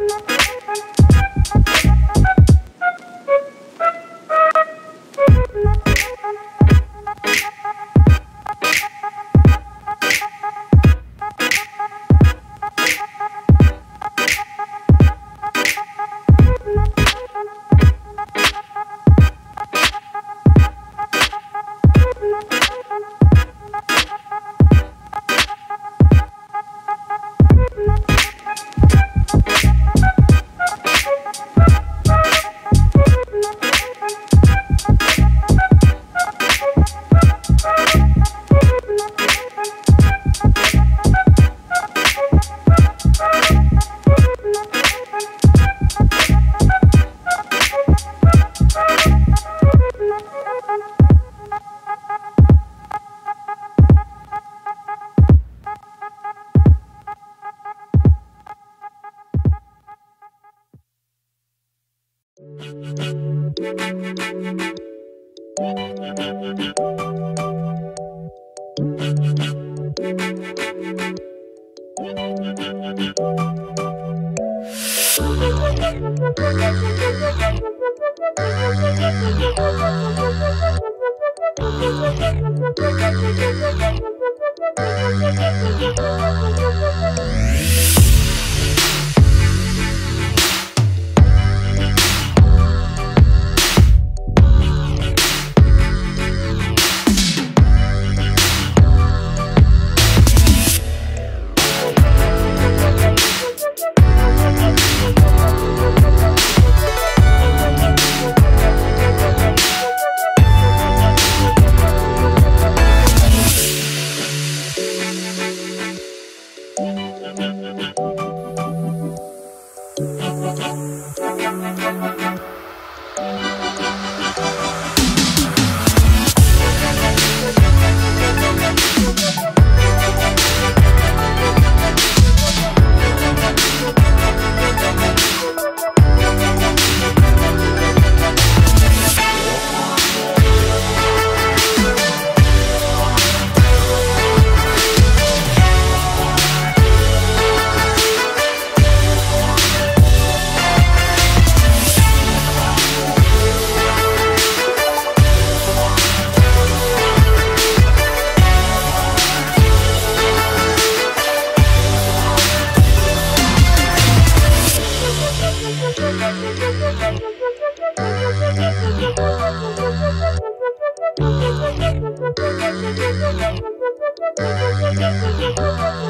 Mm-hmm. ハハハハ! Oh.